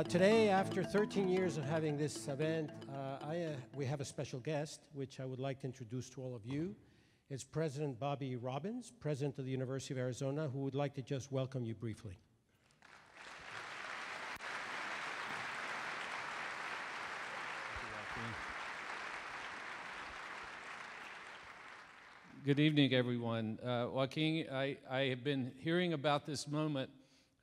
Uh, today, after 13 years of having this event, uh, I, uh, we have a special guest, which I would like to introduce to all of you. It's President Bobby Robbins, President of the University of Arizona, who would like to just welcome you briefly. Good evening, everyone. Uh, Joaquin, I, I have been hearing about this moment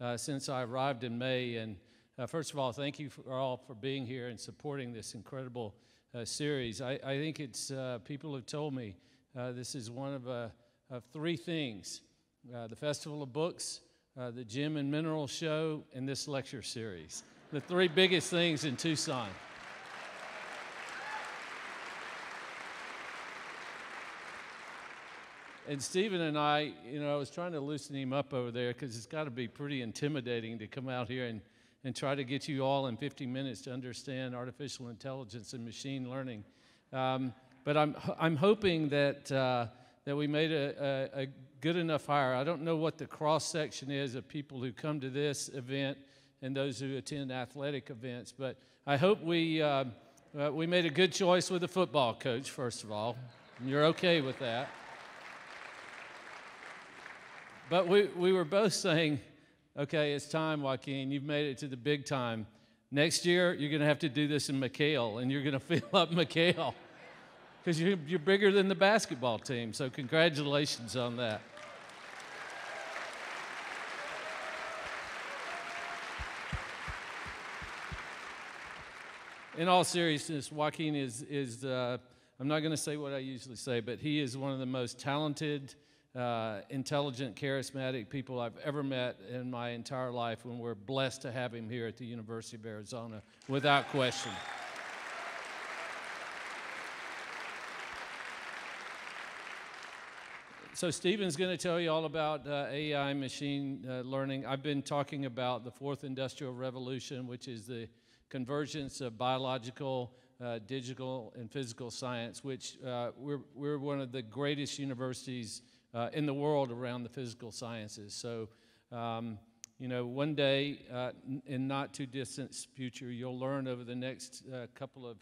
uh, since I arrived in May. And uh, first of all, thank you for all for being here and supporting this incredible uh, series. I, I, think it's, uh, people have told me uh, this is one of, of three things the Festival of Books, the Gem and Mineral Show, and this lecture series. The three biggest things in Tucson. and Stephen and I, you know, I was trying to loosen him up over there because it's got to be pretty intimidating to come out here and, and try to get you all in 50 minutes to understand artificial intelligence and machine learning. Um, but I'm, I'm hoping that, uh, that we made a, a, a, good enough hire. I don't know what the cross section is of people who come to this event and those who attend athletic events, but I hope we, uh, uh, we made a good choice with the football coach, first of all. And You're okay with that. But we, we were both saying, okay, it's time, Joaquin. You've made it to the big time. Next year, you're going to have to do this in McKale, and you're going to fill up McKale because you're, you're bigger than the basketball team. So, congratulations on that. In all seriousness, Joaquin is, is uh, I'm not going to say what I usually say, but he is one of the most talented uh, intelligent, charismatic people I've ever met in my entire life, and we're blessed to have him here at the University of Arizona, without question. So Stephen's going to tell you all about uh, AI machine uh, learning. I've been talking about the fourth industrial revolution, which is the convergence of biological, uh, digital, and physical science, which uh, we're, we're one of the greatest universities uh, in the world around the physical sciences. So, um, you know, one day uh, in not too distant future, you'll learn over the next uh, couple of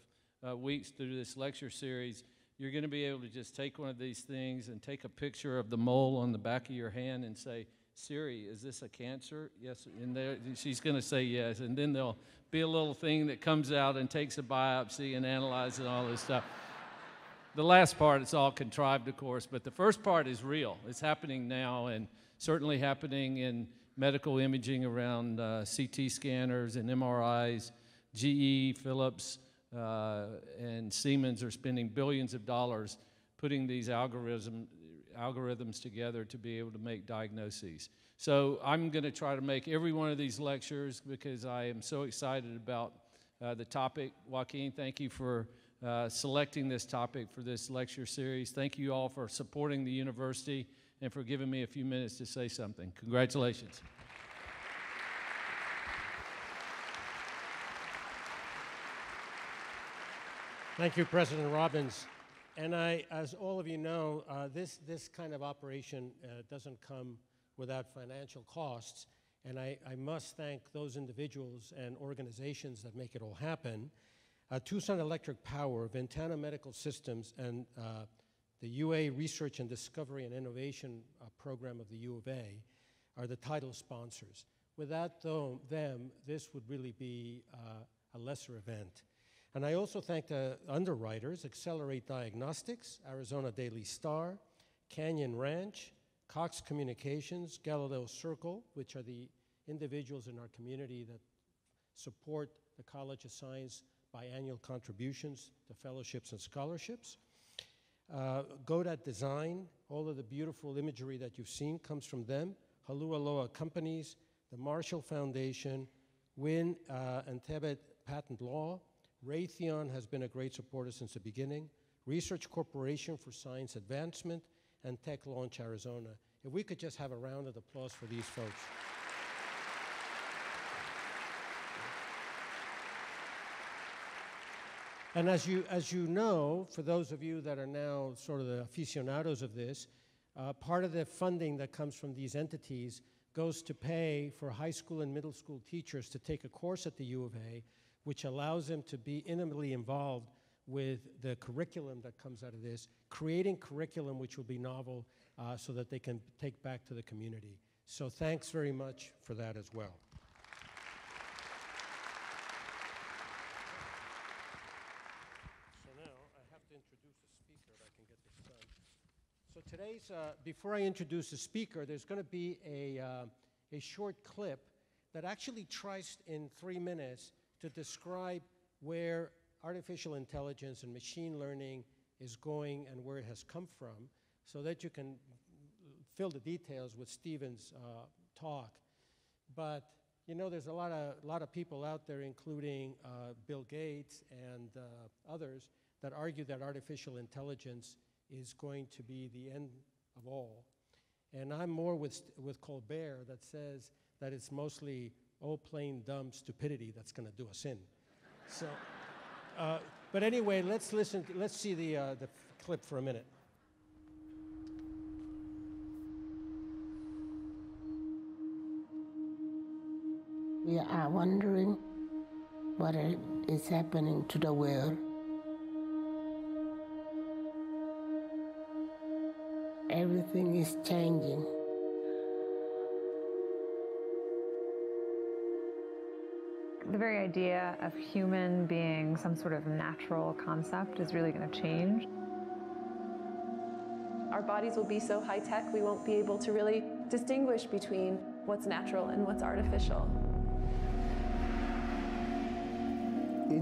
uh, weeks through this lecture series, you're going to be able to just take one of these things and take a picture of the mole on the back of your hand and say, Siri, is this a cancer? Yes. And she's going to say yes. And then there'll be a little thing that comes out and takes a biopsy and analyzes all this stuff the last part, it's all contrived, of course, but the first part is real. It's happening now and certainly happening in medical imaging around uh, CT scanners and MRIs. GE, Philips, uh, and Siemens are spending billions of dollars putting these algorithm, algorithms together to be able to make diagnoses. So I'm going to try to make every one of these lectures because I am so excited about uh, the topic. Joaquin, thank you for uh, selecting this topic for this lecture series. Thank you all for supporting the university and for giving me a few minutes to say something. Congratulations. Thank you, President Robbins. And I, as all of you know, uh, this, this kind of operation uh, doesn't come without financial costs. And I, I must thank those individuals and organizations that make it all happen. Uh, Tucson Electric Power, Ventana Medical Systems, and uh, the UA Research and Discovery and Innovation uh, Program of the U of A are the title sponsors. Without them, this would really be uh, a lesser event. And I also thank the underwriters, Accelerate Diagnostics, Arizona Daily Star, Canyon Ranch, Cox Communications, Galileo Circle, which are the individuals in our community that support the College of Science biannual contributions to fellowships and scholarships. Uh, Godot Design, all of the beautiful imagery that you've seen comes from them. Holualoa Companies, the Marshall Foundation, Win uh, and Tebet Patent Law. Raytheon has been a great supporter since the beginning. Research Corporation for Science Advancement, and Tech Launch Arizona. If we could just have a round of applause for these folks. And as you, as you know, for those of you that are now sort of the aficionados of this, uh, part of the funding that comes from these entities goes to pay for high school and middle school teachers to take a course at the U of A, which allows them to be intimately involved with the curriculum that comes out of this, creating curriculum which will be novel uh, so that they can take back to the community. So thanks very much for that as well. So now I have to introduce a speaker if I can get this done. Uh, before I introduce the speaker, there's going to be a, uh, a short clip that actually tries in three minutes to describe where artificial intelligence and machine learning is going and where it has come from so that you can fill the details with Stephen's uh, talk. But you know, there's a lot of, lot of people out there, including uh, Bill Gates and uh, others, that argue that artificial intelligence is going to be the end of all. And I'm more with, with Colbert that says that it's mostly oh, plain dumb stupidity that's going to do us in. so, uh, but anyway, let's listen. Let's see the, uh, the clip for a minute. We are wondering what is happening to the world. Everything is changing. The very idea of human being some sort of natural concept is really going to change. Our bodies will be so high tech, we won't be able to really distinguish between what's natural and what's artificial.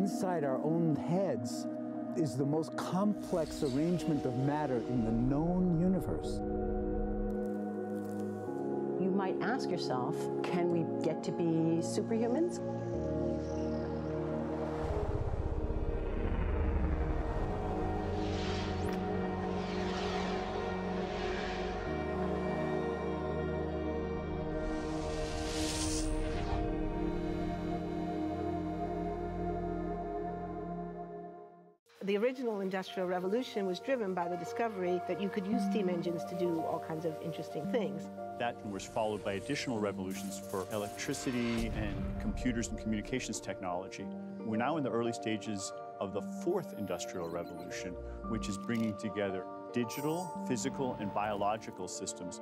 inside our own heads is the most complex arrangement of matter in the known universe. You might ask yourself, can we get to be superhumans? Original Industrial Revolution was driven by the discovery that you could use steam engines to do all kinds of interesting things. That was followed by additional revolutions for electricity and computers and communications technology. We're now in the early stages of the fourth Industrial Revolution, which is bringing together digital, physical, and biological systems.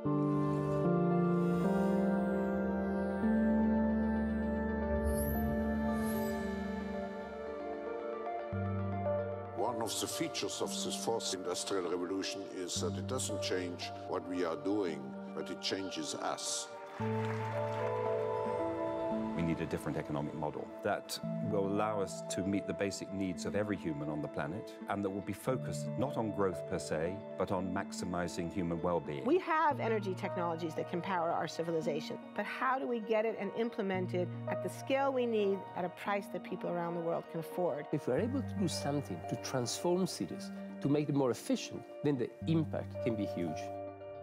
Of the features of this fourth industrial revolution is that it doesn't change what we are doing, but it changes us. We need a different economic model that will allow us to meet the basic needs of every human on the planet and that will be focused not on growth per se, but on maximizing human well being. We have energy technologies that can power our civilization, but how do we get it and implement it at the scale we need at a price that people around the world can afford? If we're able to do something to transform cities, to make them more efficient, then the impact can be huge.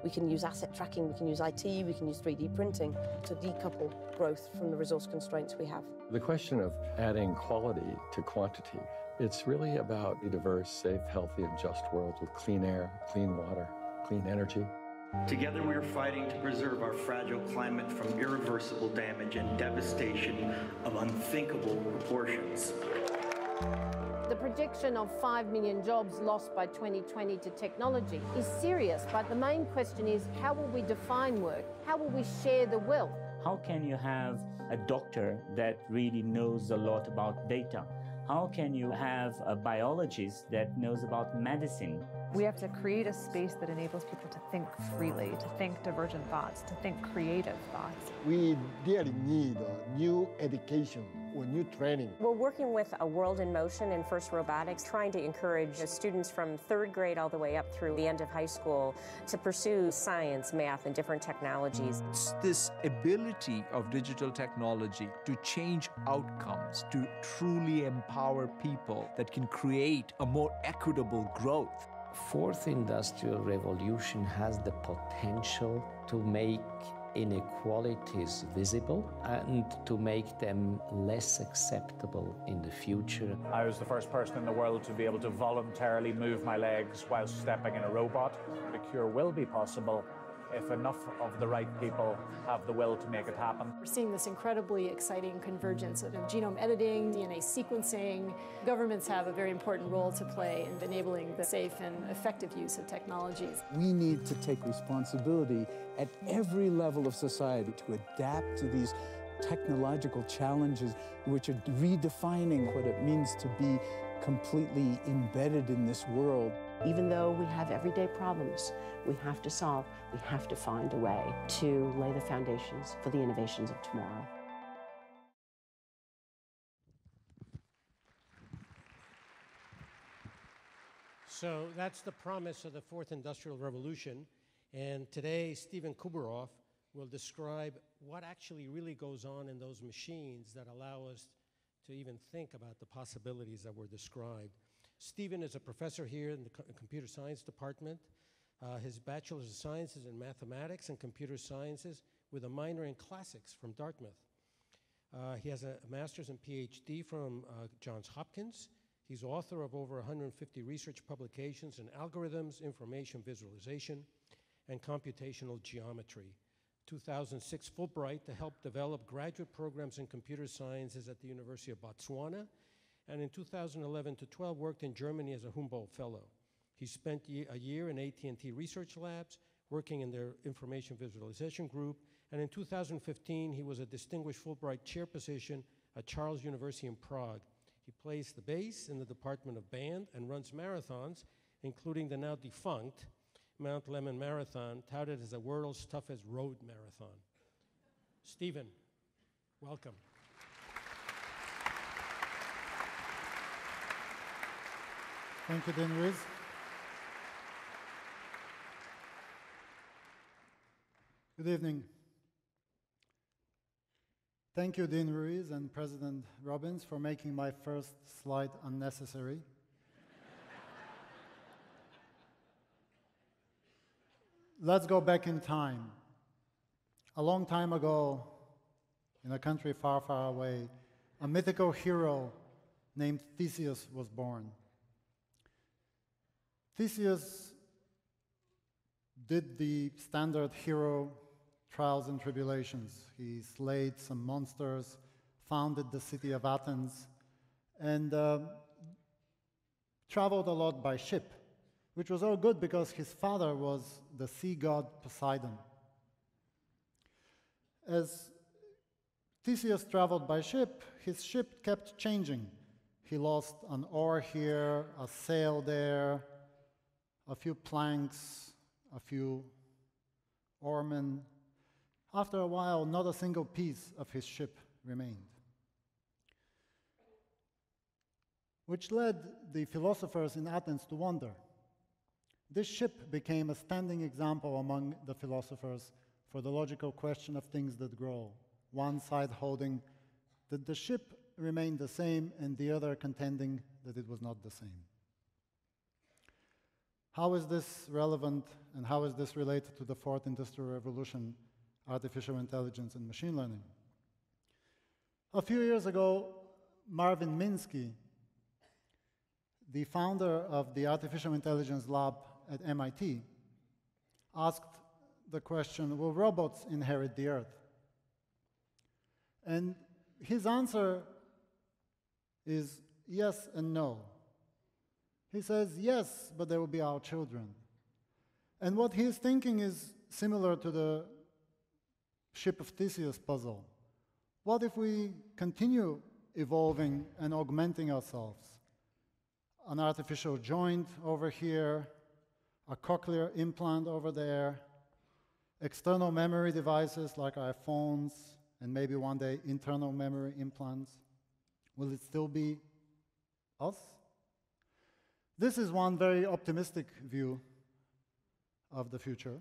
We can use asset tracking, we can use IT, we can use 3D printing to decouple growth from the resource constraints we have. The question of adding quality to quantity, it's really about a diverse, safe, healthy, and just world with clean air, clean water, clean energy. Together we are fighting to preserve our fragile climate from irreversible damage and devastation of unthinkable proportions. The projection of 5 million jobs lost by 2020 to technology is serious, but the main question is how will we define work? How will we share the wealth? How can you have a doctor that really knows a lot about data? How can you have a biologist that knows about medicine? We have to create a space that enables people to think freely, to think divergent thoughts, to think creative thoughts. We really need a new education or new training. We're working with a World in Motion and First Robotics, trying to encourage students from third grade all the way up through the end of high school to pursue science, math, and different technologies. It's this ability of digital technology to change outcomes, to truly empower people that can create a more equitable growth fourth industrial revolution has the potential to make inequalities visible and to make them less acceptable in the future. I was the first person in the world to be able to voluntarily move my legs while stepping in a robot. The cure will be possible if enough of the right people have the will to make it happen. We're seeing this incredibly exciting convergence of genome editing, DNA sequencing. Governments have a very important role to play in enabling the safe and effective use of technologies. We need to take responsibility at every level of society to adapt to these technological challenges which are redefining what it means to be completely embedded in this world. Even though we have everyday problems we have to solve, we have to find a way to lay the foundations for the innovations of tomorrow. So that's the promise of the fourth industrial revolution. And today, Stephen Kobourov will describe what actually really goes on in those machines that allow us to even think about the possibilities that were described. Stephen is a professor here in the co computer science department. Uh, his bachelor's of science is in mathematics and computer sciences with a minor in classics from Dartmouth. Uh, he has a master's and PhD from uh, Johns Hopkins. He's author of over 150 research publications in algorithms, information visualization, and computational geometry. 2006 Fulbright to help develop graduate programs in computer sciences at the University of Botswana, and in 2011 to 12 worked in Germany as a Humboldt Fellow. He spent a year in AT&T Research Labs, working in their information visualization group, and in 2015 he was a distinguished Fulbright chair position at Charles University in Prague. He plays the bass in the Department of Band and runs marathons, including the now defunct Mount Lemmon Marathon, touted as the world's toughest road marathon. Stephen, welcome. Thank you, Dean Ruiz. Good evening. Thank you, Dean Ruiz and President Robbins, for making my first slide unnecessary. Let's go back in time. A long time ago, in a country far, far away, a mythical hero named Theseus was born. Theseus did the standard hero trials and tribulations. He slayed some monsters, founded the city of Athens, and uh, traveled a lot by ship which was all good because his father was the sea god Poseidon. As Theseus traveled by ship, his ship kept changing. He lost an oar here, a sail there, a few planks, a few oarmen. After a while, not a single piece of his ship remained. Which led the philosophers in Athens to wonder this ship became a standing example among the philosophers for the logical question of things that grow, one side holding that the ship remained the same and the other contending that it was not the same. How is this relevant and how is this related to the fourth industrial revolution, artificial intelligence and machine learning? A few years ago, Marvin Minsky, the founder of the Artificial Intelligence Lab at MIT asked the question Will robots inherit the earth? And his answer is yes and no. He says, yes, but they will be our children. And what he's thinking is similar to the ship of Theseus puzzle. What if we continue evolving and augmenting ourselves? An artificial joint over here, a cochlear implant over there, external memory devices like our phones, and maybe one day internal memory implants. Will it still be us? This is one very optimistic view of the future.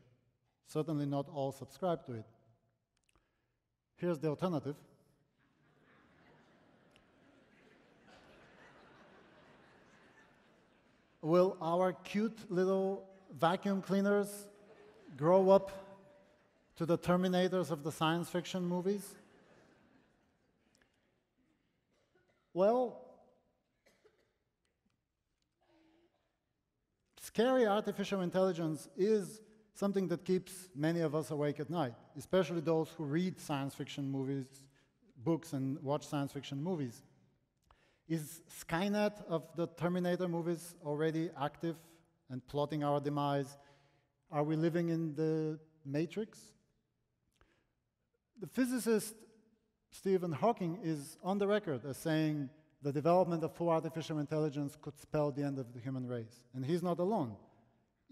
Certainly not all subscribe to it. Here's the alternative. Will our cute little vacuum cleaners grow up to the Terminators of the science fiction movies? Well, scary artificial intelligence is something that keeps many of us awake at night, especially those who read science fiction movies, books, and watch science fiction movies. Is Skynet of the Terminator movies already active and plotting our demise? Are we living in the Matrix? The physicist Stephen Hawking is on the record as saying the development of full artificial intelligence could spell the end of the human race. And he's not alone.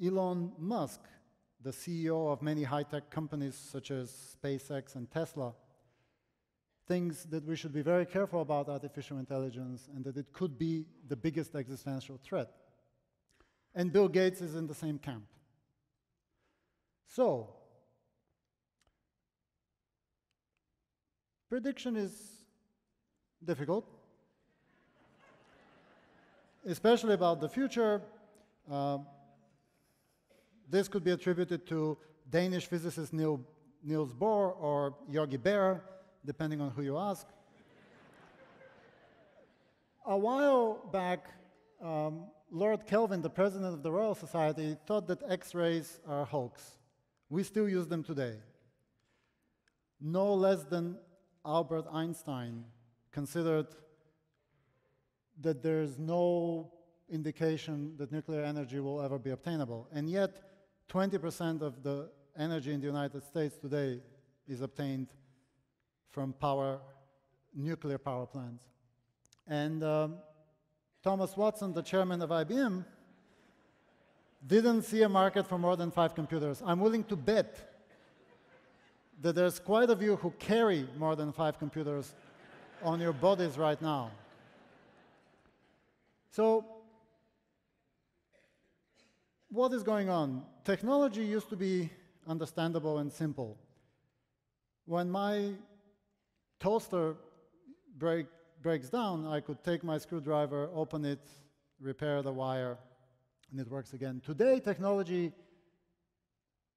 Elon Musk, the CEO of many high tech companies such as SpaceX and Tesla, thinks that we should be very careful about artificial intelligence and that it could be the biggest existential threat. And Bill Gates is in the same camp. So, prediction is difficult, especially about the future. Uh, this could be attributed to Danish physicist Niels Bohr or Yogi Berra, depending on who you ask. A while back, um, Lord Kelvin, the president of the Royal Society, thought that X-rays are a hoax. We still use them today. No less than Albert Einstein considered that there's no indication that nuclear energy will ever be obtainable. And yet, 20% of the energy in the United States today is obtained from power, nuclear power plants. And um, Thomas Watson, the chairman of IBM, didn't see a market for more than five computers. I'm willing to bet that there's quite a few who carry more than five computers on your bodies right now. So what is going on? Technology used to be understandable and simple. When my toaster break, breaks down, I could take my screwdriver, open it, repair the wire, and it works again. Today, technology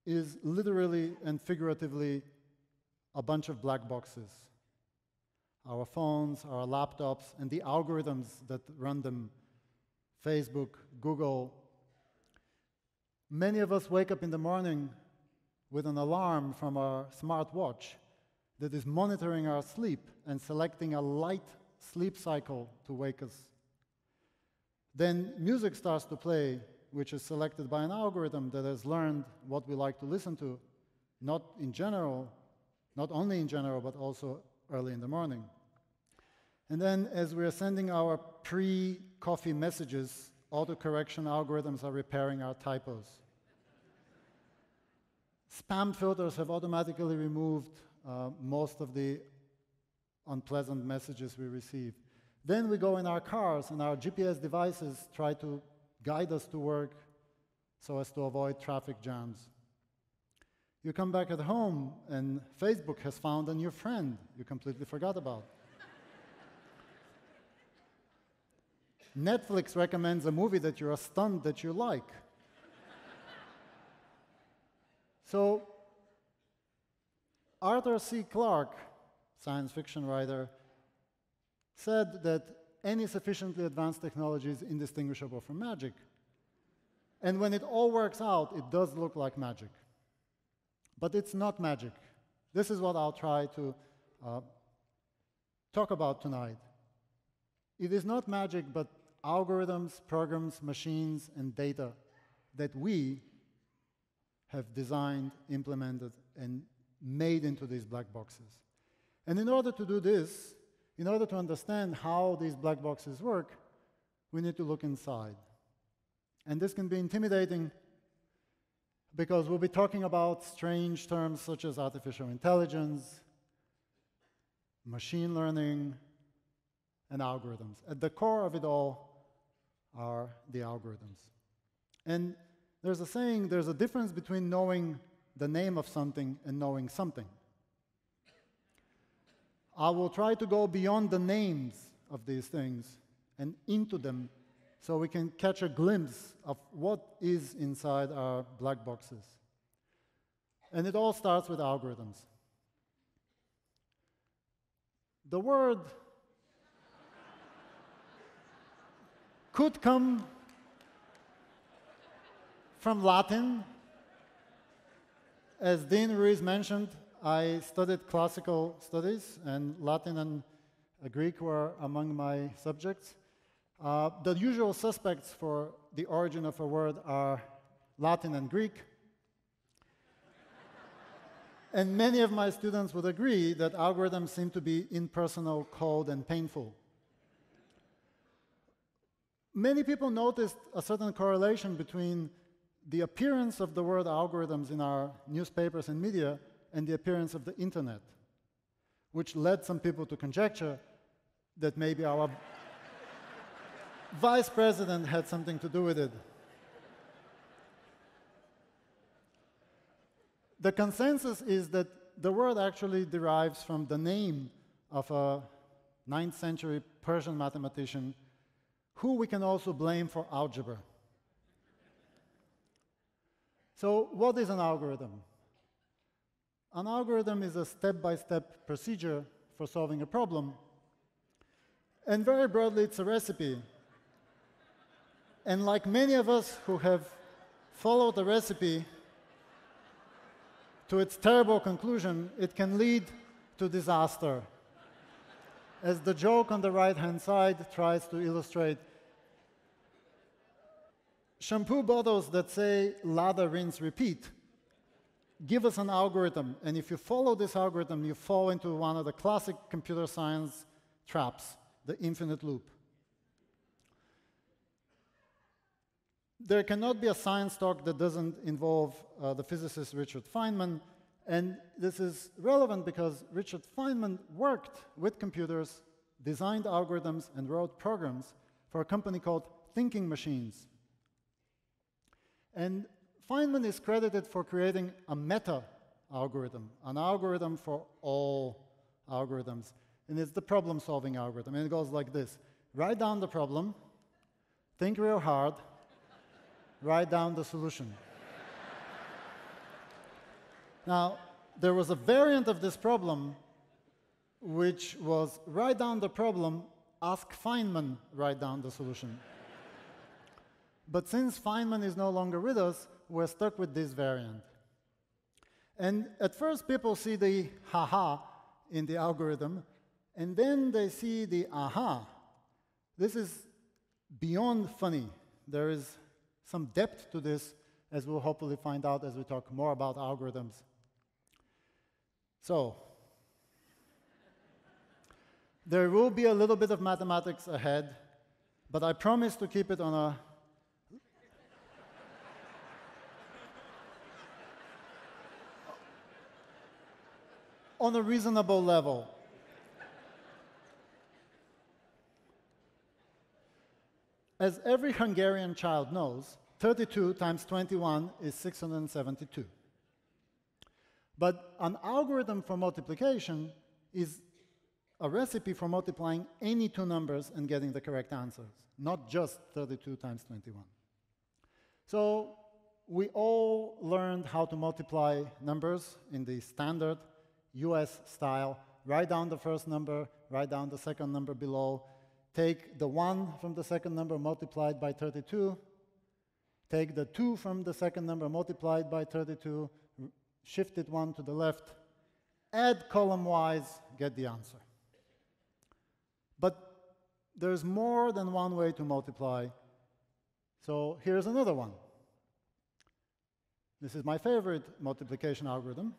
is literally and figuratively a bunch of black boxes. Our phones, our laptops, and the algorithms that run them Facebook, Google, Many of us wake up in the morning with an alarm from our smartwatch that is monitoring our sleep and selecting a light sleep cycle to wake us. Then music starts to play, which is selected by an algorithm that has learned what we like to listen to, not in general, not only in general, but also early in the morning. And then as we're sending our pre-coffee messages, autocorrection algorithms are repairing our typos. Spam filters have automatically removed uh, most of the unpleasant messages we receive. Then we go in our cars and our GPS devices try to guide us to work so as to avoid traffic jams. You come back at home and Facebook has found a new friend you completely forgot about. Netflix recommends a movie that you're stunned that you like. So, Arthur C. Clarke, science fiction writer, said that any sufficiently advanced technology is indistinguishable from magic. And when it all works out, it does look like magic. But it's not magic. This is what I'll try to uh, talk about tonight. It is not magic, but algorithms, programs, machines, and data that we have designed, implemented, and made into these black boxes. And in order to do this, in order to understand how these black boxes work, we need to look inside. And this can be intimidating because we'll be talking about strange terms such as artificial intelligence, machine learning, and algorithms. At the core of it all are the algorithms. And there's a saying, there's a difference between knowing the name of something and knowing something. I will try to go beyond the names of these things and into them so we can catch a glimpse of what is inside our black boxes. And it all starts with algorithms. The word could come from Latin, as Dean Ruiz mentioned, I studied classical studies, and Latin and Greek were among my subjects. Uh, the usual suspects for the origin of a word are Latin and Greek. and many of my students would agree that algorithms seem to be impersonal, cold, and painful. Many people noticed a certain correlation between the appearance of the word algorithms in our newspapers and media and the appearance of the internet, which led some people to conjecture that maybe our vice president had something to do with it. The consensus is that the word actually derives from the name of a 9th century Persian mathematician who we can also blame for algebra. So, what is an algorithm? An algorithm is a step by step procedure for solving a problem. And very broadly, it's a recipe and like many of us who have followed the recipe to its terrible conclusion, it can lead to disaster. As the joke on the right hand side tries to illustrate, shampoo bottles that say lather, rinse, repeat give us an algorithm, and if you follow this algorithm, you fall into one of the classic computer science traps, the infinite loop. there cannot be a science talk that doesn't involve uh, the physicist Richard Feynman. And this is relevant because Richard Feynman worked with computers, designed algorithms, and wrote programs for a company called Thinking Machines. And Feynman is credited for creating a meta algorithm, an algorithm for all algorithms. And it's the problem solving algorithm. And it goes like this write down the problem, think real hard, write down the solution. now, there was a variant of this problem which was write down the problem, ask Feynman, write down the solution. But since Feynman is no longer with us, we're stuck with this variant. And at first, people see the haha in the algorithm, and then they see the aha. This is beyond funny. There is some depth to this, as we'll hopefully find out as we talk more about algorithms. So, there will be a little bit of mathematics ahead, but I promise to keep it on a on a reasonable level. As every Hungarian child knows, 32 times 21 is 672. But an algorithm for multiplication is a recipe for multiplying any two numbers and getting the correct answers, not just 32 times 21. So we all learned how to multiply numbers in the standard US style. Write down the first number, write down the second number below, take the 1 from the second number multiplied by 32, take the 2 from the second number multiplied by 32, shift it 1 to the left, add column-wise, get the answer. But there's more than one way to multiply. So here's another one. This is my favorite multiplication algorithm.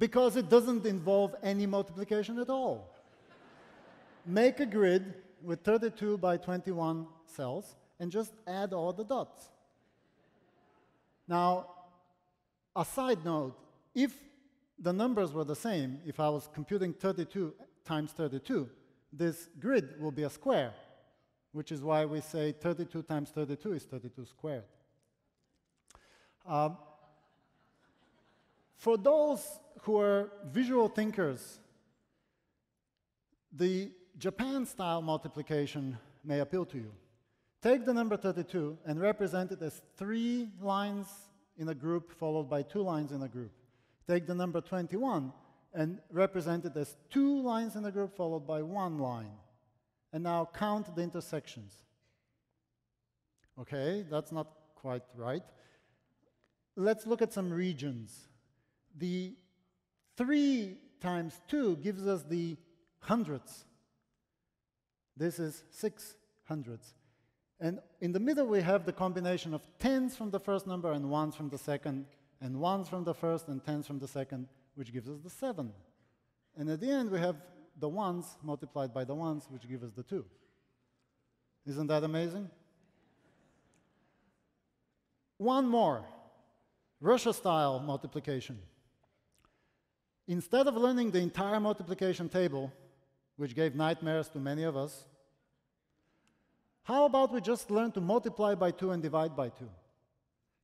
Because it doesn't involve any multiplication at all. Make a grid with 32 by 21 cells and just add all the dots. Now, a side note, if the numbers were the same, if I was computing 32 times 32, this grid will be a square, which is why we say 32 times 32 is 32 squared. Um, for those who are visual thinkers, the Japan style multiplication may appeal to you. Take the number 32 and represent it as three lines in a group followed by two lines in a group. Take the number 21 and represent it as two lines in a group followed by one line. And now count the intersections. Okay, that's not quite right. let's look at some regions. The 3 times 2 gives us the hundredths. This is 6 hundredths. And in the middle, we have the combination of tens from the first number and ones from the second, and ones from the first and tens from the second, which gives us the 7. And at the end, we have the ones multiplied by the ones, which give us the 2. Isn't that amazing? One more Russia style multiplication. Instead of learning the entire multiplication table, which gave nightmares to many of us, how about we just learn to multiply by 2 and divide by 2?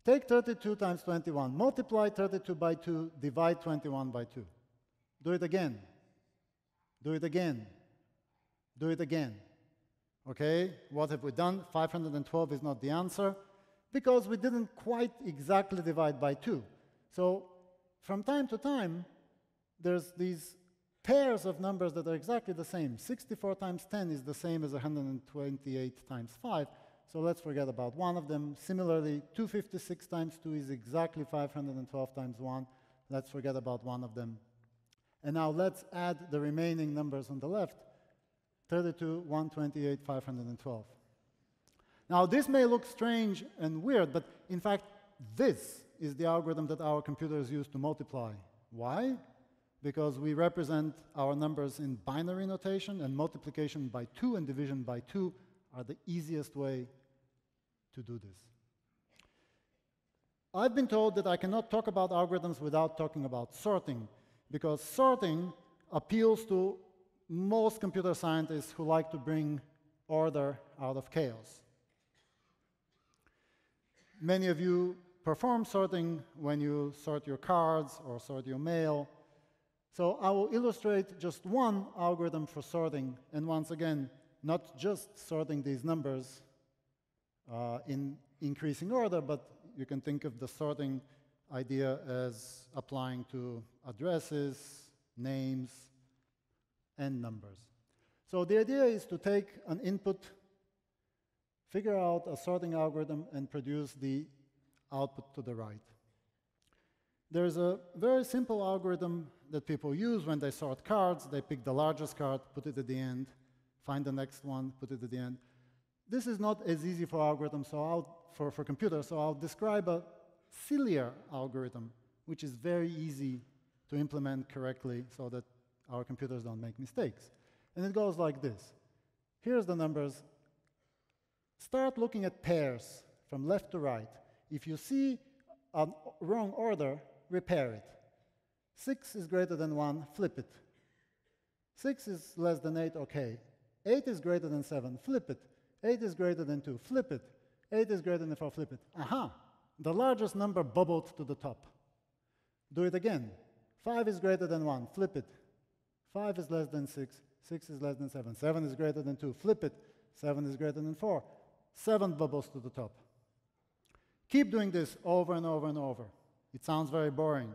Take 32 times 21, multiply 32 by 2, divide 21 by 2. Do it again. Do it again. Do it again. Okay, what have we done? 512 is not the answer because we didn't quite exactly divide by 2. So from time to time, there's these pairs of numbers that are exactly the same. 64 times 10 is the same as 128 times 5, so let's forget about one of them. Similarly, 256 times 2 is exactly 512 times 1. Let's forget about one of them. And now let's add the remaining numbers on the left. 32, 128, 512. Now this may look strange and weird, but in fact, this is the algorithm that our computers use to multiply. Why? Because we represent our numbers in binary notation, and multiplication by 2 and division by 2 are the easiest way to do this. I've been told that I cannot talk about algorithms without talking about sorting, because sorting appeals to most computer scientists who like to bring order out of chaos. Many of you perform sorting when you sort your cards or sort your mail. So I will illustrate just one algorithm for sorting, and once again, not just sorting these numbers uh, in increasing order, but you can think of the sorting idea as applying to addresses, names, and numbers. So the idea is to take an input, figure out a sorting algorithm, and produce the output to the right. There's a very simple algorithm that people use when they sort cards. They pick the largest card, put it at the end, find the next one, put it at the end. This is not as easy for algorithms, so I'll, for, for computers, so I'll describe a sillier algorithm, which is very easy to implement correctly so that our computers don't make mistakes. And it goes like this. Here's the numbers. Start looking at pairs from left to right. If you see a wrong order, repair it. 6 is greater than 1, flip it. 6 is less than 8, okay. 8 is greater than 7, flip it. 8 is greater than 2, flip it. 8 is greater than 4, flip it. Aha! The largest number bubbled to the top. Do it again. 5 is greater than 1, flip it. 5 is less than 6, 6 is less than 7, 7 is greater than 2, flip it, 7 is greater than 4, 7 bubbles to the top. Keep doing this over and over and over. It sounds very boring,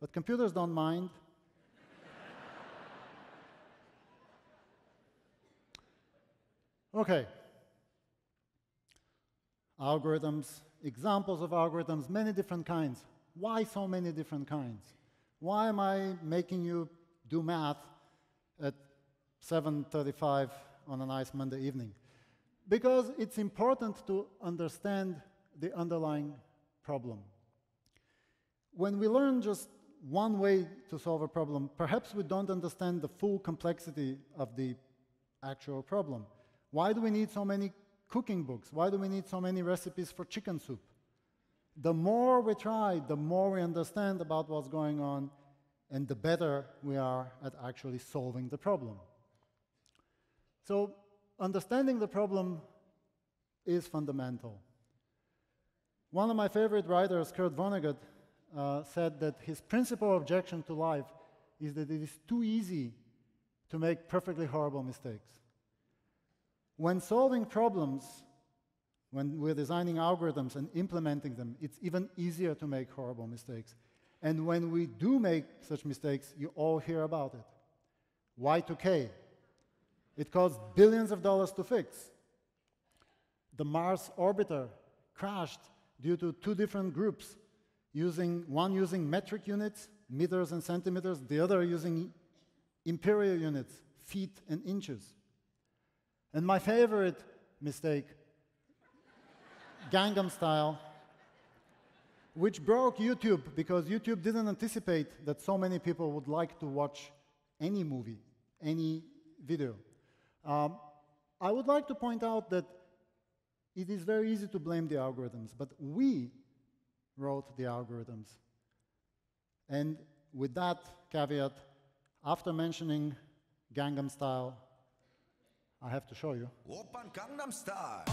but computers don't mind. okay. Algorithms, examples of algorithms, many different kinds. Why so many different kinds? Why am I making you do math at 7.35 on a nice Monday evening. Because it's important to understand the underlying problem. When we learn just one way to solve a problem, perhaps we don't understand the full complexity of the actual problem. Why do we need so many cooking books? Why do we need so many recipes for chicken soup? The more we try, the more we understand about what's going on, and the better we are at actually solving the problem. So understanding the problem is fundamental. One of my favorite writers, Kurt Vonnegut, uh, said that his principal objection to life is that it is too easy to make perfectly horrible mistakes. When solving problems, when we're designing algorithms and implementing them, it's even easier to make horrible mistakes. And when we do make such mistakes, you all hear about it. Y2K. It cost billions of dollars to fix. The Mars orbiter crashed due to two different groups using one using metric units, meters and centimeters, the other using imperial units, feet and inches. And my favorite mistake, Gangnam style, which broke YouTube because YouTube didn't anticipate that so many people would like to watch any movie, any video. Um, I would like to point out that it is very easy to blame the algorithms, but we wrote the algorithms. And with that caveat, after mentioning Gangnam Style, I have to show you. Open Gangnam Style.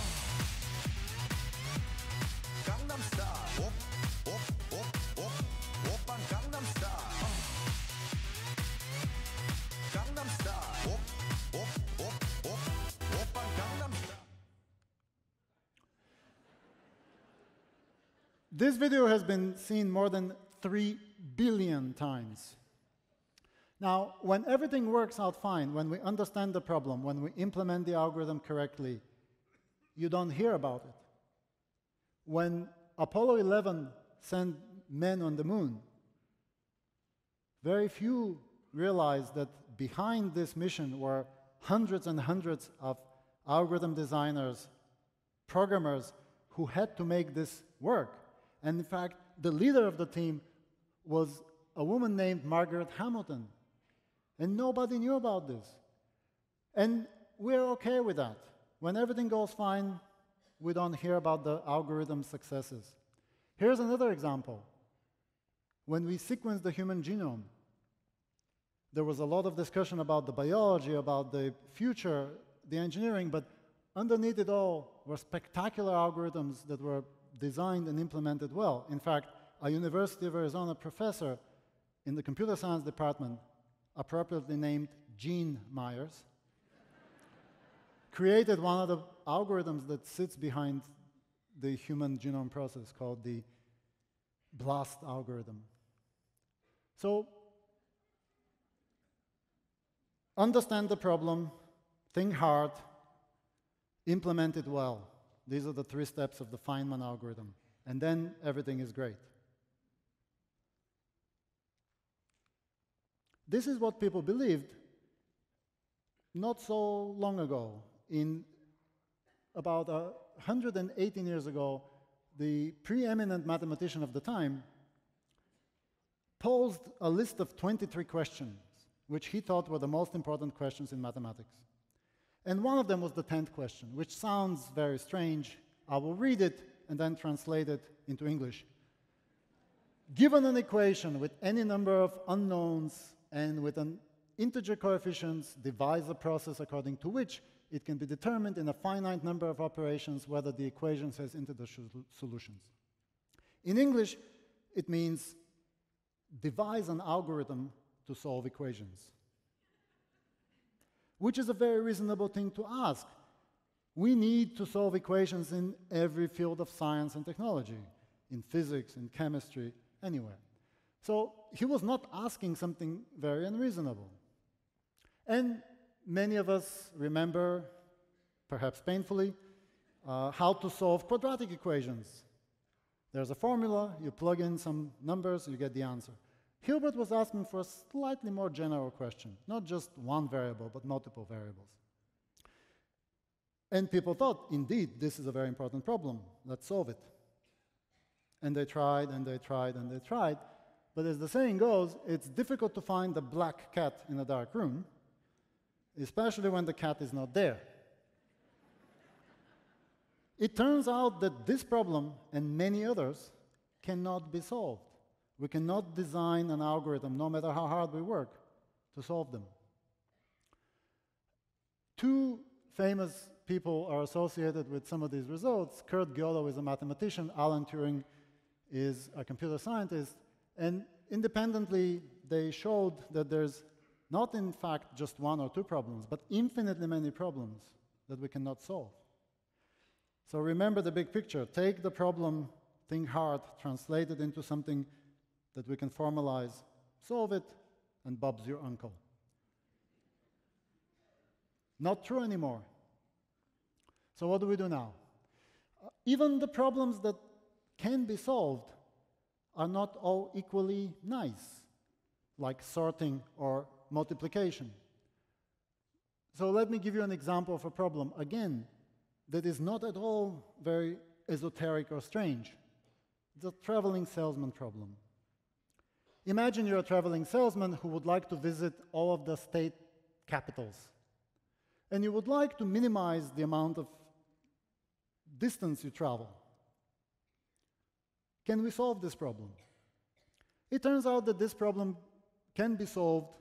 This video has been seen more than 3 billion times. Now, when everything works out fine, when we understand the problem, when we implement the algorithm correctly, you don't hear about it. When Apollo 11 sent men on the moon, very few realized that behind this mission were hundreds and hundreds of algorithm designers, programmers who had to make this work. And in fact, the leader of the team was a woman named Margaret Hamilton. And nobody knew about this. And we're okay with that. When everything goes fine, we don't hear about the algorithm successes. Here's another example. When we sequenced the human genome, there was a lot of discussion about the biology, about the future, the engineering, but underneath it all were spectacular algorithms that were designed and implemented well. In fact, a University of Arizona professor in the computer science department, appropriately named Gene Myers, created one of the algorithms that sits behind the human genome process called the BLAST algorithm. So, understand the problem, think hard, implement it well. These are the three steps of the Feynman algorithm. And then everything is great. This is what people believed not so long ago. In about uh, 118 years ago, the preeminent mathematician of the time posed a list of 23 questions, which he thought were the most important questions in mathematics. And one of them was the 10th question, which sounds very strange. I will read it and then translate it into English. Given an equation with any number of unknowns and with an integer coefficients, devise a process according to which it can be determined in a finite number of operations whether the equation has integer solutions. In English, it means devise an algorithm to solve equations which is a very reasonable thing to ask. We need to solve equations in every field of science and technology, in physics, in chemistry, anywhere. So he was not asking something very unreasonable. And many of us remember, perhaps painfully, uh, how to solve quadratic equations. There's a formula, you plug in some numbers, you get the answer. Hilbert was asking for a slightly more general question, not just one variable, but multiple variables. And people thought, indeed, this is a very important problem. Let's solve it. And they tried, and they tried, and they tried. But as the saying goes, it's difficult to find a black cat in a dark room, especially when the cat is not there. it turns out that this problem and many others cannot be solved. We cannot design an algorithm, no matter how hard we work, to solve them. Two famous people are associated with some of these results. Kurt Gödel is a mathematician, Alan Turing is a computer scientist, and independently they showed that there's not in fact just one or two problems, but infinitely many problems that we cannot solve. So remember the big picture. Take the problem, think hard, translate it into something that we can formalize, solve it, and Bob's your uncle. Not true anymore. So what do we do now? Uh, even the problems that can be solved are not all equally nice, like sorting or multiplication. So let me give you an example of a problem, again, that is not at all very esoteric or strange. A traveling salesman problem. Imagine you're a traveling salesman who would like to visit all of the state capitals. And you would like to minimize the amount of distance you travel. Can we solve this problem? It turns out that this problem can be solved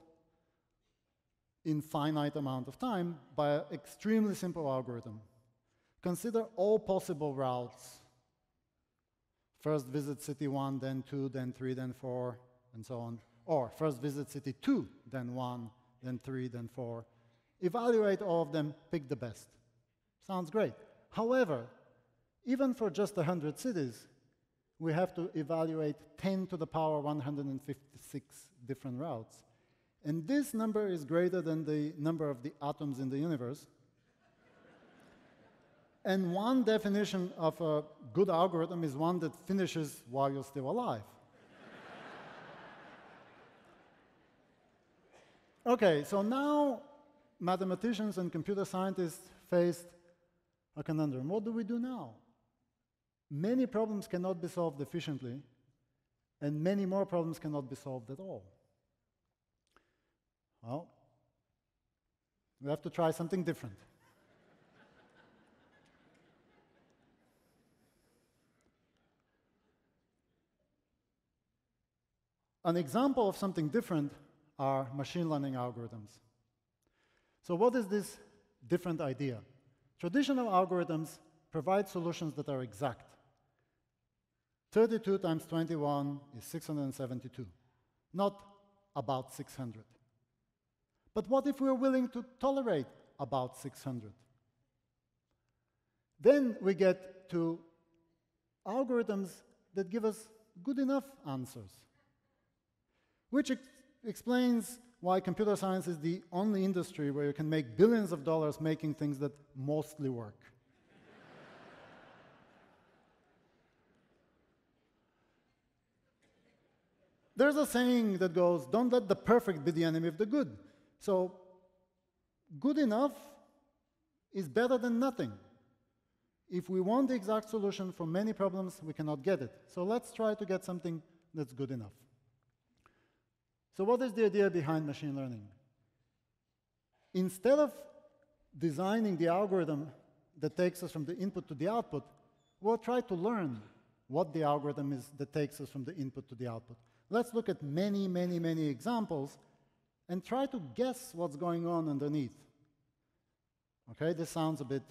in finite amount of time by an extremely simple algorithm. Consider all possible routes. First visit city 1, then 2, then 3, then 4, and so on. Or first visit city 2, then 1, then 3, then 4. Evaluate all of them, pick the best. Sounds great. However, even for just 100 cities, we have to evaluate 10 to the power 156 different routes. And this number is greater than the number of the atoms in the universe. and one definition of a good algorithm is one that finishes while you're still alive. Okay, so now mathematicians and computer scientists faced a conundrum. What do we do now? Many problems cannot be solved efficiently, and many more problems cannot be solved at all. Well, we have to try something different. An example of something different are machine learning algorithms. So what is this different idea? Traditional algorithms provide solutions that are exact. 32 times 21 is 672, not about 600. But what if we're willing to tolerate about 600? Then we get to algorithms that give us good enough answers, which explains why computer science is the only industry where you can make billions of dollars making things that mostly work. There's a saying that goes, don't let the perfect be the enemy of the good. So, good enough is better than nothing. If we want the exact solution for many problems, we cannot get it. So let's try to get something that's good enough. So what is the idea behind machine learning? Instead of designing the algorithm that takes us from the input to the output, we'll try to learn what the algorithm is that takes us from the input to the output. Let's look at many, many, many examples and try to guess what's going on underneath. Okay, this sounds a bit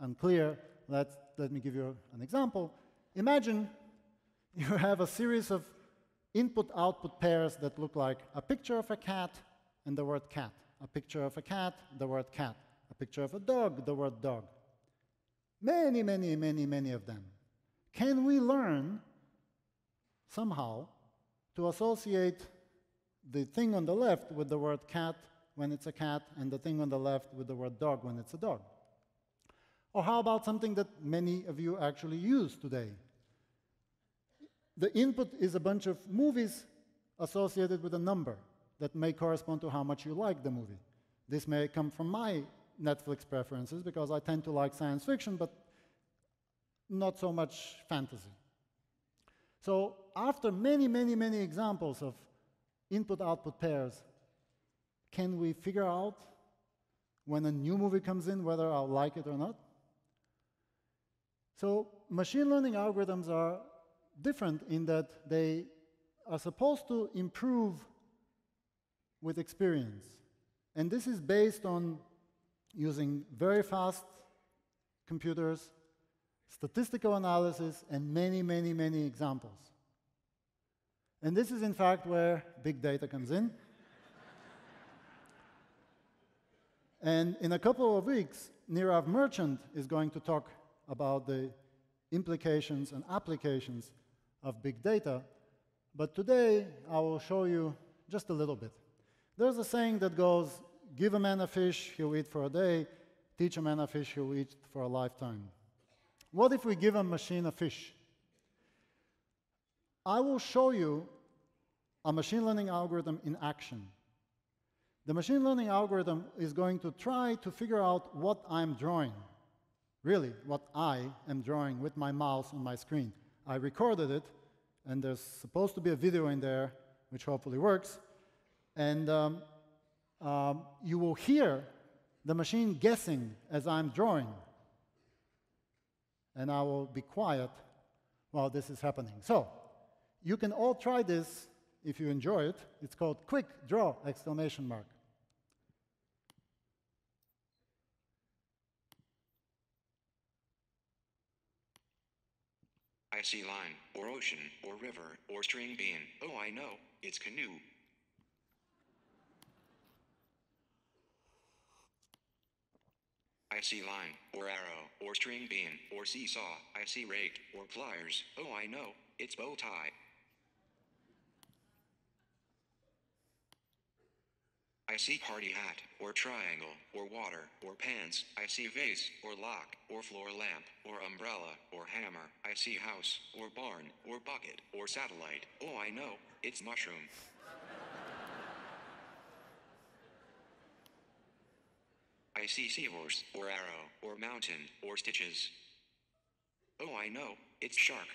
unclear. Let, let me give you an example. Imagine you have a series of input-output pairs that look like a picture of a cat and the word cat, a picture of a cat, the word cat, a picture of a dog, the word dog. Many, many, many, many of them. Can we learn somehow to associate the thing on the left with the word cat when it's a cat and the thing on the left with the word dog when it's a dog? Or how about something that many of you actually use today? The input is a bunch of movies associated with a number that may correspond to how much you like the movie. This may come from my Netflix preferences because I tend to like science fiction, but not so much fantasy. So after many, many, many examples of input-output pairs, can we figure out when a new movie comes in whether I'll like it or not? So machine learning algorithms are different in that they are supposed to improve with experience. And this is based on using very fast computers, statistical analysis, and many, many, many examples. And this is, in fact, where big data comes in. and in a couple of weeks, Nirav Merchant is going to talk about the implications and applications of big data. But today, I will show you just a little bit. There's a saying that goes, give a man a fish, he'll eat for a day. Teach a man a fish, he'll eat for a lifetime. What if we give a machine a fish? I will show you a machine learning algorithm in action. The machine learning algorithm is going to try to figure out what I'm drawing, really, what I am drawing with my mouse on my screen. I recorded it, and there's supposed to be a video in there, which hopefully works. And um, um, you will hear the machine guessing as I'm drawing. And I will be quiet while this is happening. So, you can all try this if you enjoy it. It's called Quick Draw! Exclamation mark. I see line, or ocean, or river, or string bean. Oh, I know, it's canoe. I see line, or arrow, or string bean, or seesaw. I see rake, or pliers. Oh, I know, it's bow tie. I see party hat, or triangle, or water, or pants. I see vase, or lock, or floor lamp, or umbrella, or hammer. I see house, or barn, or bucket, or satellite. Oh, I know, it's mushroom. I see seahorse, or arrow, or mountain, or stitches. Oh, I know, it's shark.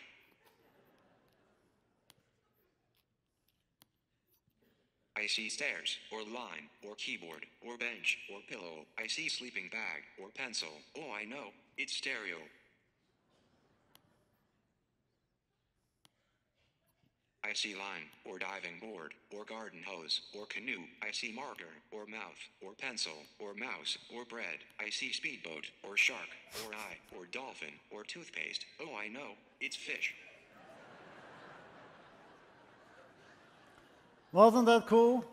I see stairs, or line, or keyboard, or bench, or pillow. I see sleeping bag, or pencil. Oh, I know, it's stereo. I see line, or diving board, or garden hose, or canoe. I see marker, or mouth, or pencil, or mouse, or bread. I see speedboat, or shark, or eye, or dolphin, or toothpaste. Oh, I know, it's fish. Wasn't that cool?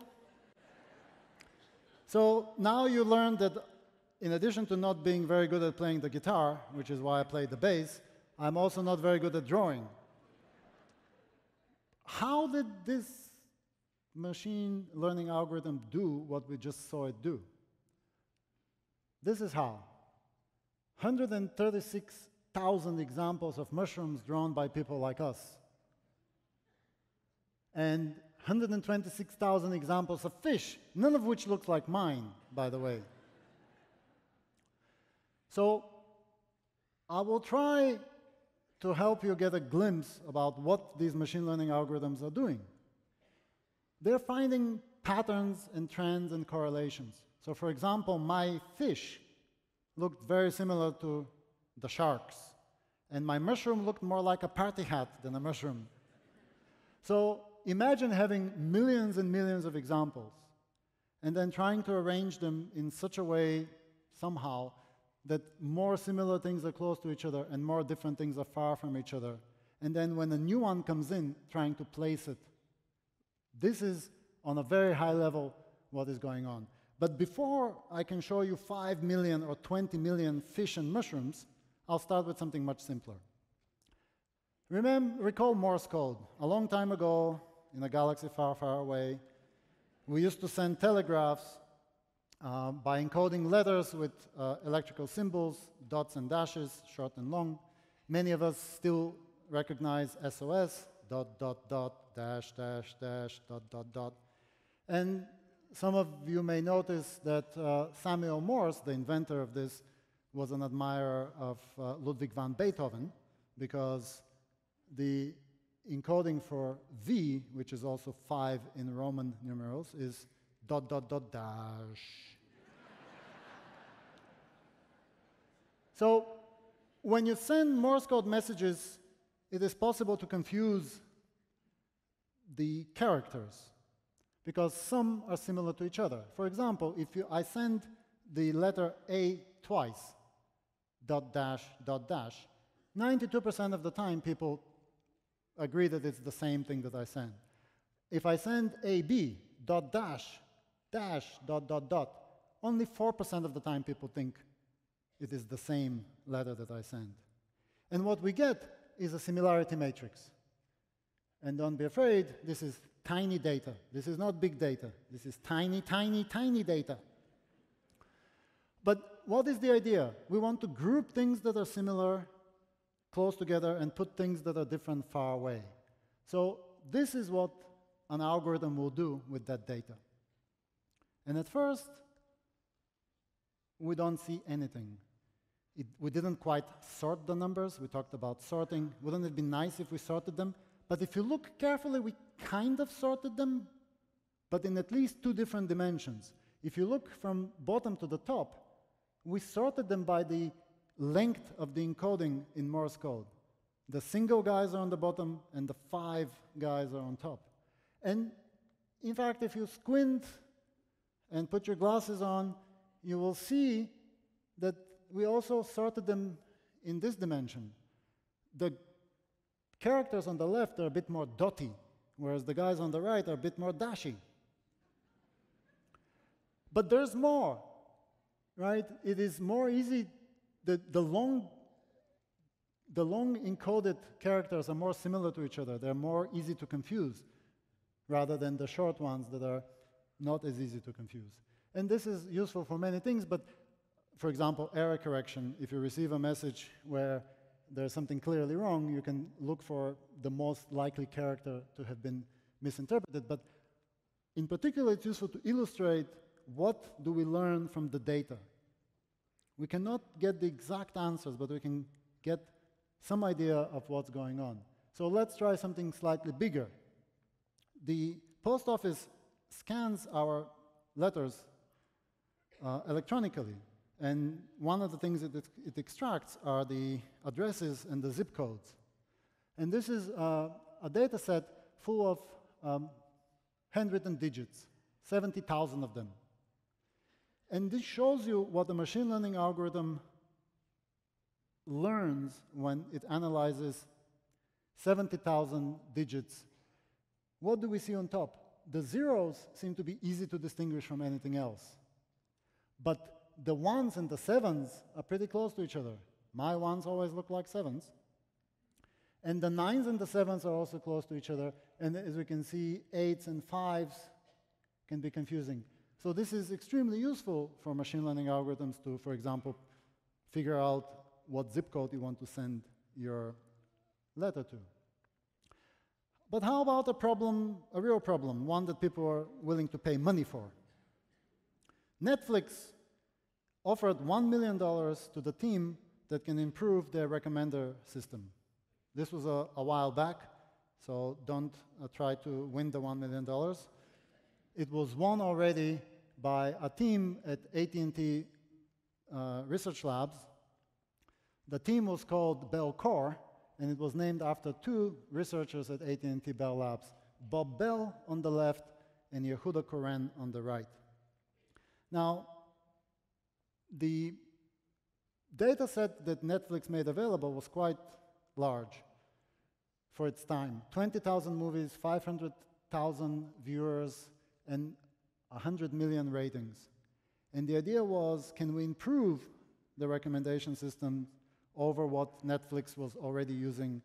So now you learned that in addition to not being very good at playing the guitar, which is why I play the bass, I'm also not very good at drawing. How did this machine learning algorithm do what we just saw it do? This is how. 136,000 examples of mushrooms drawn by people like us. And 126,000 examples of fish, none of which looks like mine, by the way. So I will try to help you get a glimpse about what these machine learning algorithms are doing. They're finding patterns and trends and correlations. So for example, my fish looked very similar to the sharks, and my mushroom looked more like a party hat than a mushroom. So imagine having millions and millions of examples and then trying to arrange them in such a way, somehow, that more similar things are close to each other and more different things are far from each other. And then when a new one comes in, trying to place it. This is, on a very high level, what is going on. But before I can show you 5 million or 20 million fish and mushrooms, I'll start with something much simpler. Remember, recall Morse code. A long time ago, in a galaxy far, far away. We used to send telegraphs uh, by encoding letters with uh, electrical symbols, dots and dashes, short and long. Many of us still recognize SOS, dot, dot, dot, dash, dash, dash, dot, dot, dot. And some of you may notice that uh, Samuel Morse, the inventor of this, was an admirer of uh, Ludwig van Beethoven because the encoding for V, which is also 5 in Roman numerals, is dot dot dot dash. so when you send Morse code messages, it is possible to confuse the characters because some are similar to each other. For example, if you, I send the letter A twice, dot dash, dot dash, 92% of the time people agree that it's the same thing that I send. If I send AB dot dash, dash, dot, dot, dot, only 4% of the time people think it is the same letter that I send. And what we get is a similarity matrix. And don't be afraid, this is tiny data. This is not big data. This is tiny, tiny, tiny data. But what is the idea? We want to group things that are similar close together and put things that are different far away. So this is what an algorithm will do with that data. And at first, we don't see anything. It, we didn't quite sort the numbers. We talked about sorting. Wouldn't it be nice if we sorted them? But if you look carefully, we kind of sorted them, but in at least two different dimensions. If you look from bottom to the top, we sorted them by the length of the encoding in Morse code. The single guys are on the bottom and the five guys are on top. And in fact, if you squint and put your glasses on, you will see that we also sorted them in this dimension. The characters on the left are a bit more dotty, whereas the guys on the right are a bit more dashy. But there's more, right? It is more easy, the, the, long, the long encoded characters are more similar to each other. They're more easy to confuse rather than the short ones that are not as easy to confuse. And this is useful for many things, but for example, error correction. If you receive a message where there's something clearly wrong, you can look for the most likely character to have been misinterpreted. But in particular, it's useful to illustrate what do we learn from the data. We cannot get the exact answers, but we can get some idea of what's going on. So let's try something slightly bigger. The post office scans our letters uh, electronically. And one of the things that it, extracts are the addresses and the zip codes. And this is uh, a data set full of um, handwritten digits, 70,000 of them. And this shows you what the machine learning algorithm learns when it analyzes 70,000 digits. What do we see on top? The zeros seem to be easy to distinguish from anything else. But the ones and the sevens are pretty close to each other. My ones always look like sevens. And the nines and the sevens are also close to each other. And as we can see, eights and fives can be confusing. So this is extremely useful for machine learning algorithms to, for example, figure out what zip code you want to send your letter to. But how about a problem, a real problem, one that people are willing to pay money for? Netflix offered $1 million to the team that can improve their recommender system. This was a, a while back, so don't uh, try to win the $1 million. It was won already by a team at AT&T uh, Research Labs. The team was called BellKor, and it was named after two researchers at AT&T Bell Labs, Bob Bell on the left and Yehuda Koren on the right. Now, the data set that Netflix made available was quite large for its time 20,000 movies, 500,000 viewers, and 100 million ratings. And the idea was can we improve the recommendation system over what Netflix was already using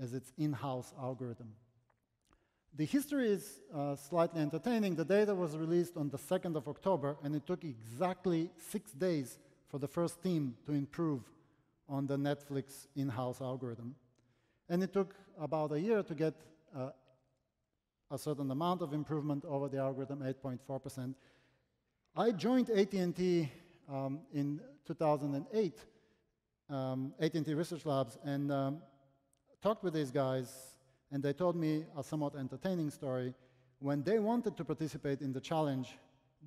as its in house algorithm? The history is uh, slightly entertaining. The data was released on the 2nd of October, and it took exactly six days for the first team to improve on the Netflix in house algorithm. And it took about a year to get uh, a certain amount of improvement over the algorithm, 8.4%. I joined AT&T um, in 2008, um, AT&T Research Labs, and um, talked with these guys and they told me a somewhat entertaining story. When they wanted to participate in the challenge,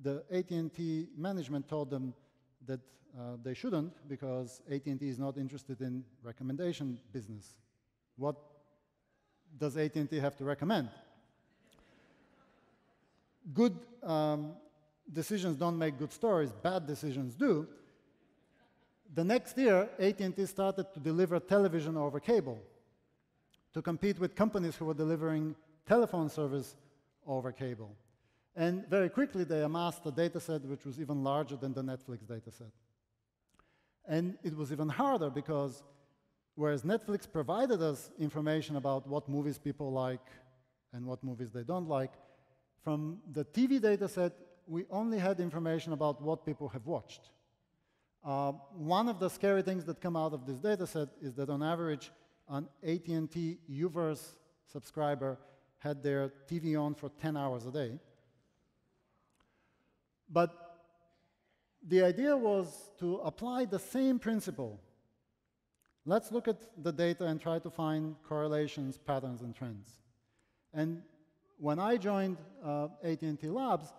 the AT&T management told them that uh, they shouldn't because AT&T is not interested in recommendation business. What does AT&T have to recommend? Good um, decisions don't make good stories, bad decisions do. The next year, AT&T started to deliver television over cable to compete with companies who were delivering telephone service over cable. And very quickly, they amassed a data set which was even larger than the Netflix data set. And it was even harder because whereas Netflix provided us information about what movies people like and what movies they don't like, from the TV data set, we only had information about what people have watched. Uh, one of the scary things that come out of this data set is that on average, an AT&T U-verse subscriber had their TV on for 10 hours a day. But the idea was to apply the same principle. Let's look at the data and try to find correlations, patterns, and trends. And when I joined uh, AT&T Labs,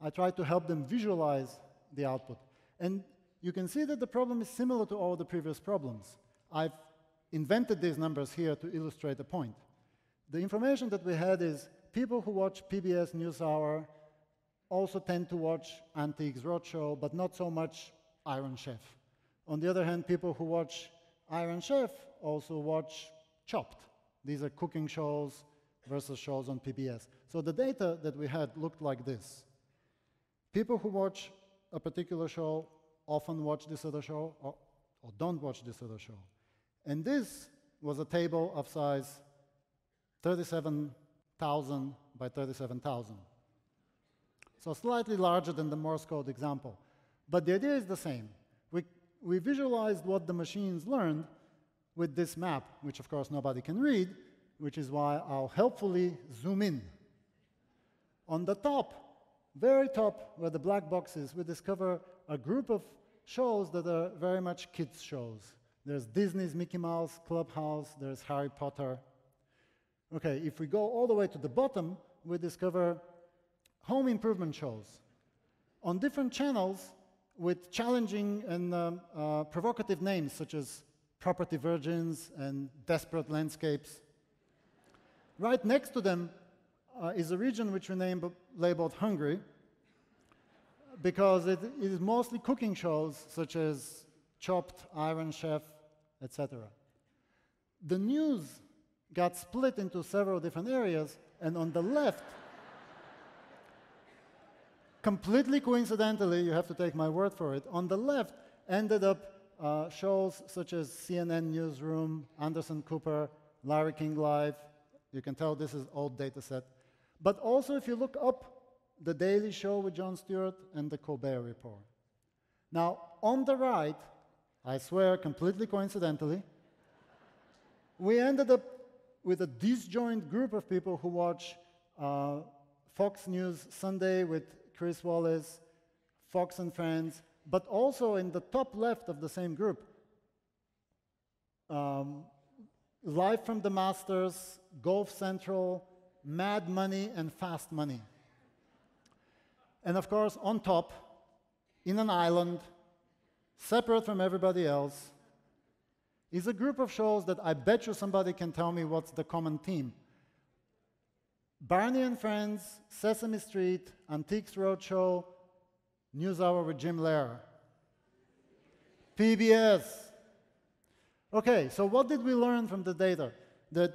I tried to help them visualize the output. And you can see that the problem is similar to all the previous problems. I've invented these numbers here to illustrate a point. The information that we had is people who watch PBS NewsHour also tend to watch Antiques Roadshow, but not so much Iron Chef. On the other hand, people who watch Iron Chef also watch Chopped. These are cooking shows versus shows on PBS. So the data that we had looked like this. People who watch a particular show often watch this other show or, or don't watch this other show. And this was a table of size 37,000 by 37,000. So slightly larger than the Morse code example. But the idea is the same. We, we visualized what the machines learned with this map, which of course nobody can read, which is why I'll helpfully zoom in. On the top, very top, where the black box is, we discover a group of shows that are very much kids' shows. There's Disney's Mickey Mouse, Clubhouse, there's Harry Potter. Okay, if we go all the way to the bottom, we discover home improvement shows on different channels with challenging and um, uh, provocative names such as Property Virgins and Desperate Landscapes. Right next to them uh, is a region which we named, labeled Hungry because it is mostly cooking shows such as Chopped, Iron Chef, etc. The news got split into several different areas, and on the left, completely coincidentally, you have to take my word for it, on the left ended up uh, shows such as CNN Newsroom, Anderson Cooper, Larry King Live. You can tell this is old data set. But also, if you look up, The Daily Show with Jon Stewart and The Colbert Report. Now, on the right, I swear completely coincidentally, we ended up with a disjoint group of people who watch uh, Fox News Sunday with Chris Wallace, Fox and Friends, but also in the top left of the same group, um, Live from the Masters, Golf Central, Mad Money, and Fast Money. And of course, on top, in an island, separate from everybody else, is a group of shows that I bet you somebody can tell me what's the common theme. Barney and Friends, Sesame Street, Antiques Roadshow, NewsHour with Jim Lehrer. PBS. Okay, so what did we learn from the data? That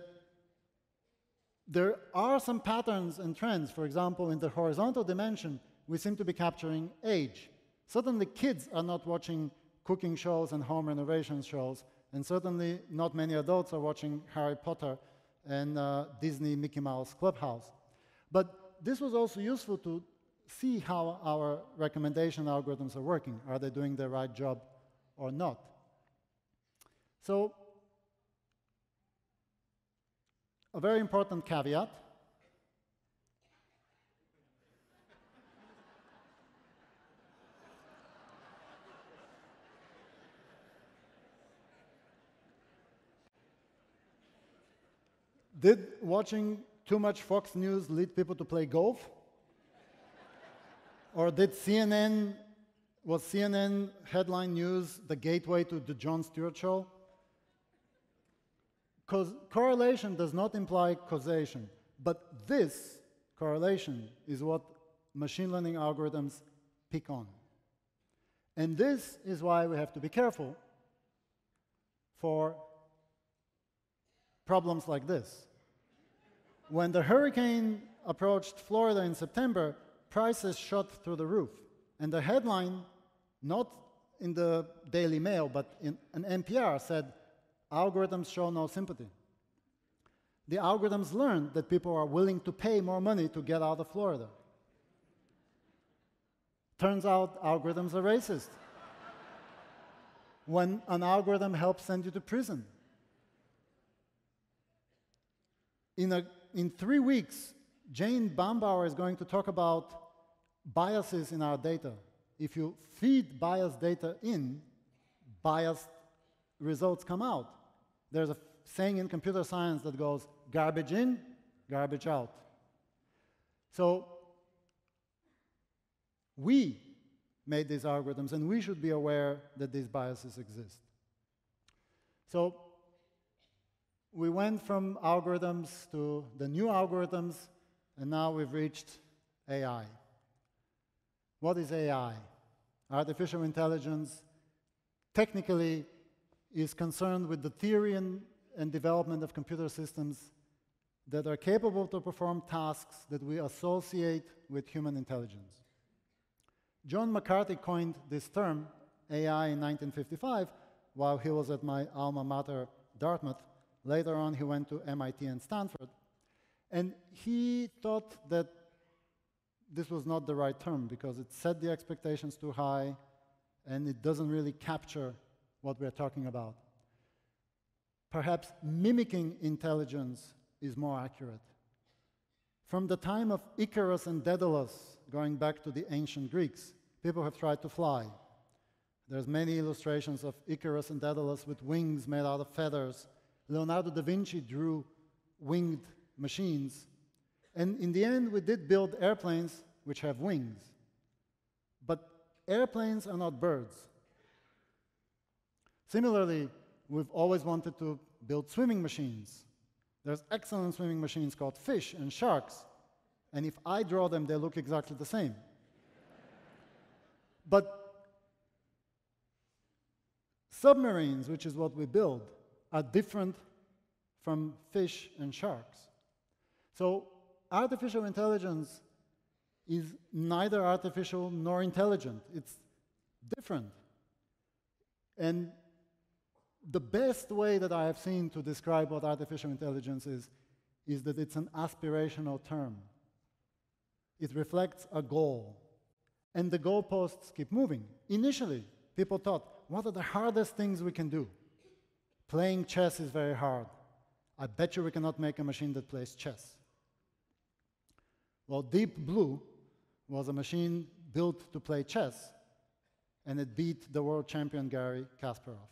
there are some patterns and trends. For example, in the horizontal dimension, we seem to be capturing age. Certainly, kids are not watching cooking shows and home renovation shows, and certainly not many adults are watching Harry Potter and uh, Disney Mickey Mouse Clubhouse. But this was also useful to see how our recommendation algorithms are working. Are they doing the right job or not? So, a very important caveat Did watching too much Fox News lead people to play golf? or did CNN, was CNN headline news the gateway to the Jon Stewart show? Correlation does not imply causation, but this correlation is what machine learning algorithms pick on. And this is why we have to be careful for problems like this. When the hurricane approached Florida in September, prices shot through the roof. And the headline, not in the Daily Mail, but in an NPR, said, Algorithms show no sympathy. The algorithms learned that people are willing to pay more money to get out of Florida. Turns out algorithms are racist. when an algorithm helps send you to prison, In, a, in three weeks, Jane Bambauer is going to talk about biases in our data. If you feed biased data in, biased results come out. There's a saying in computer science that goes garbage in, garbage out. So we made these algorithms, and we should be aware that these biases exist. So we went from algorithms to the new algorithms, and now we've reached AI. What is AI? Artificial intelligence technically is concerned with the theory and, and development of computer systems that are capable to perform tasks that we associate with human intelligence. John McCarthy coined this term, AI, in 1955, while he was at my alma mater, Dartmouth. Later on, he went to MIT and Stanford. And he thought that this was not the right term because it set the expectations too high and it doesn't really capture what we're talking about. Perhaps mimicking intelligence is more accurate. From the time of Icarus and Daedalus, going back to the ancient Greeks, people have tried to fly. There's many illustrations of Icarus and Daedalus with wings made out of feathers. Leonardo da Vinci drew winged machines. And in the end, we did build airplanes which have wings. But airplanes are not birds. Similarly, we've always wanted to build swimming machines. There's excellent swimming machines called fish and sharks. And if I draw them, they look exactly the same. but submarines, which is what we build, are different from fish and sharks. So artificial intelligence is neither artificial nor intelligent. It's different. And the best way that I have seen to describe what artificial intelligence is, is that it's an aspirational term. It reflects a goal. And the goalposts keep moving. Initially, people thought, what are the hardest things we can do? Playing chess is very hard. I bet you we cannot make a machine that plays chess. Well, Deep Blue was a machine built to play chess, and it beat the world champion Garry Kasparov.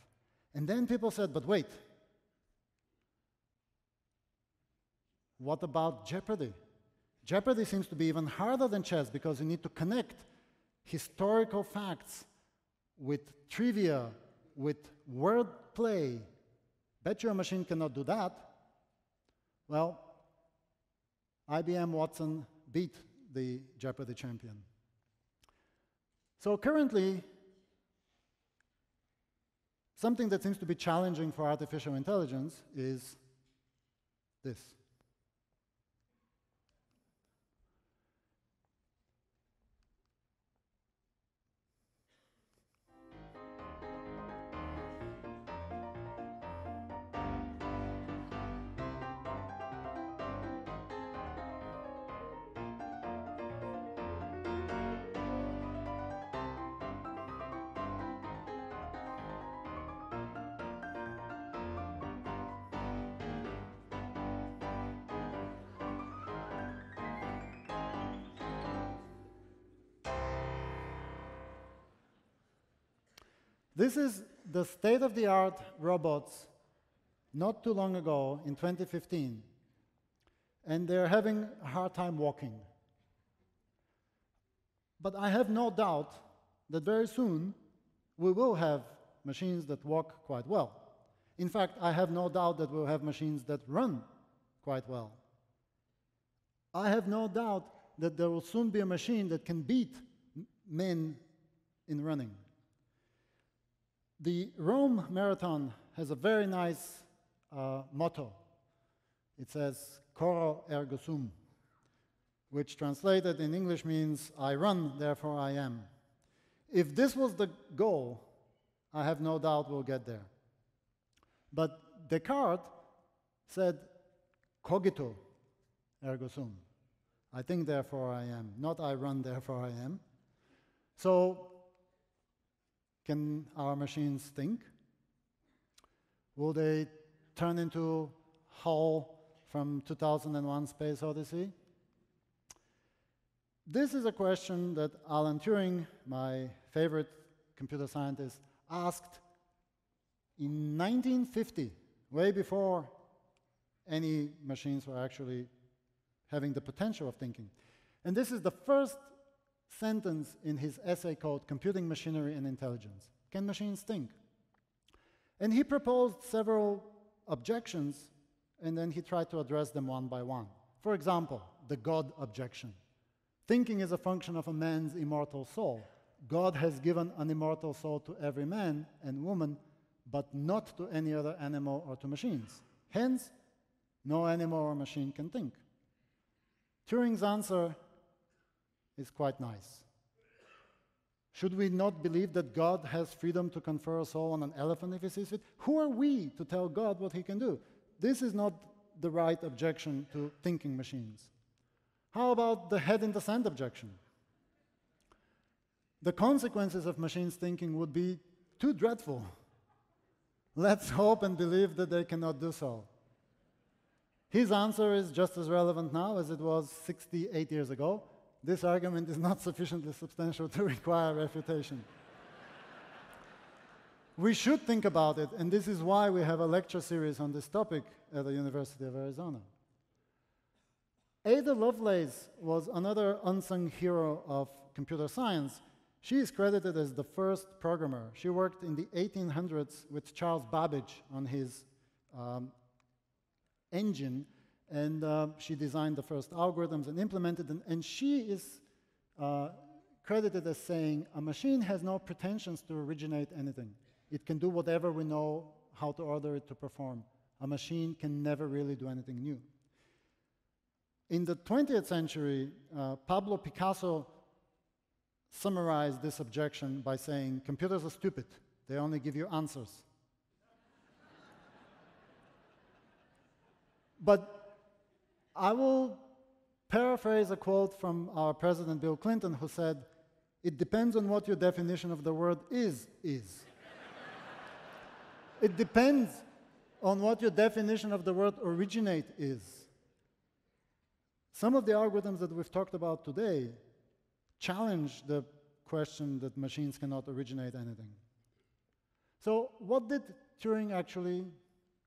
And then people said, but wait, what about Jeopardy? Jeopardy seems to be even harder than chess because you need to connect historical facts with trivia, with wordplay. Bet your machine cannot do that. Well, IBM Watson beat the Jeopardy champion. So currently, Something that seems to be challenging for artificial intelligence is this. This is the state of the art robots not too long ago in 2015, and they're having a hard time walking. But I have no doubt that very soon we will have machines that walk quite well. In fact, I have no doubt that we'll have machines that run quite well. I have no doubt that there will soon be a machine that can beat men in running. The Rome Marathon has a very nice uh, motto. It says, Curro ergo sum, which translated in English means, I run, therefore I am. If this was the goal, I have no doubt we'll get there. But Descartes said, cogito ergo sum. I think, therefore I am. Not I run, therefore I am. So can our machines think? Will they turn into Hal from 2001 Space Odyssey? This is a question that Alan Turing, my favorite computer scientist, asked in 1950, way before any machines were actually having the potential of thinking. And this is the first sentence in his essay called Computing Machinery and Intelligence. Can machines think? And he proposed several objections, and then he tried to address them one by one. For example, the God objection. Thinking is a function of a man's immortal soul. God has given an immortal soul to every man and woman, but not to any other animal or to machines. Hence, no animal or machine can think. Turing's answer is quite nice. Should we not believe that God has freedom to confer a soul on an elephant if he sees fit? Who are we to tell God what he can do? This is not the right objection to thinking machines. How about the head in the sand objection? The consequences of machines thinking would be too dreadful. Let's hope and believe that they cannot do so. His answer is just as relevant now as it was 68 years ago. This argument is not sufficiently substantial to require refutation. we should think about it, and this is why we have a lecture series on this topic at the University of Arizona. Ada Lovelace was another unsung hero of computer science. She is credited as the first programmer. She worked in the 1800s with Charles Babbage on his um, engine, and uh, she designed the first algorithms and implemented them. And she is uh, credited as saying, a machine has no pretensions to originate anything. It can do whatever we know how to order it to perform. A machine can never really do anything new. In the 20th century, uh, Pablo Picasso summarized this objection by saying, computers are stupid. They only give you answers. but I will paraphrase a quote from our President Bill Clinton who said, it depends on what your definition of the word is, is. it depends on what your definition of the word originate is. Some of the algorithms that we've talked about today challenge the question that machines cannot originate anything. So what did Turing actually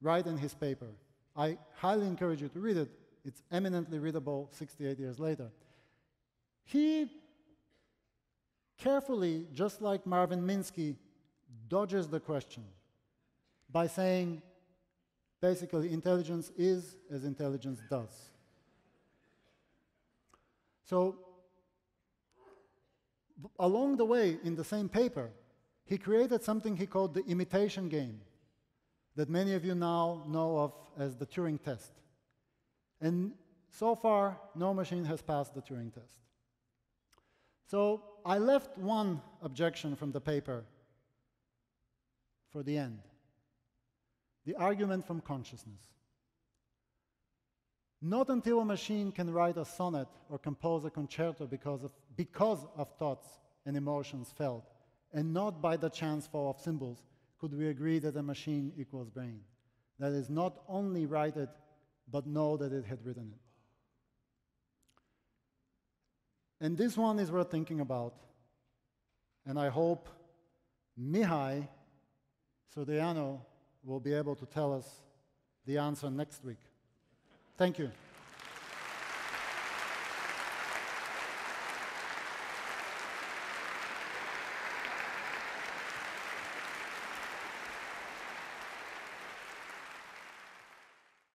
write in his paper? I highly encourage you to read it. It's eminently readable 68 years later. He carefully, just like Marvin Minsky, dodges the question by saying, basically, intelligence is as intelligence does. So, along the way, in the same paper, he created something he called the imitation game that many of you now know of as the Turing test. And so far, no machine has passed the Turing test. So I left one objection from the paper for the end the argument from consciousness. Not until a machine can write a sonnet or compose a concerto because of, because of thoughts and emotions felt, and not by the chance flow of symbols, could we agree that a machine equals brain. That is, not only it, but know that it had written it. And this one is worth thinking about. And I hope Mihai Surdeanu will be able to tell us the answer next week. Thank you.